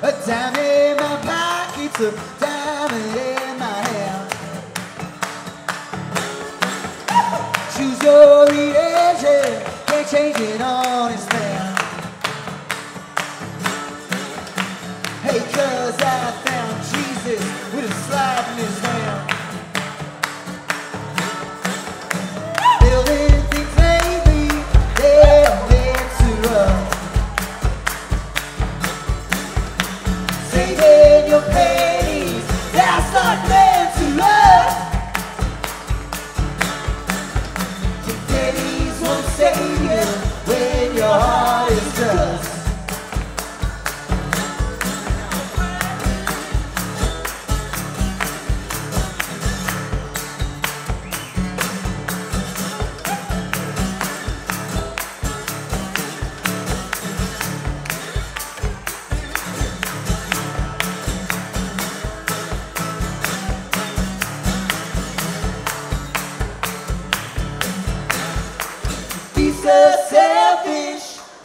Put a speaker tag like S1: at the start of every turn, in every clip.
S1: A dime in my pocket, a Saving your pennies,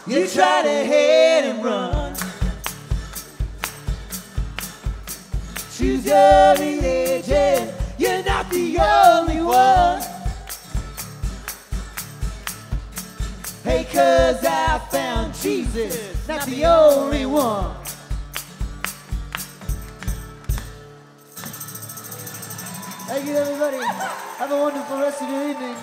S1: you try to hit and run. Choose your religion, you're not the only one. Hey, cause I found Jesus, not the only one. Thank you, everybody. Have a wonderful rest of your evening.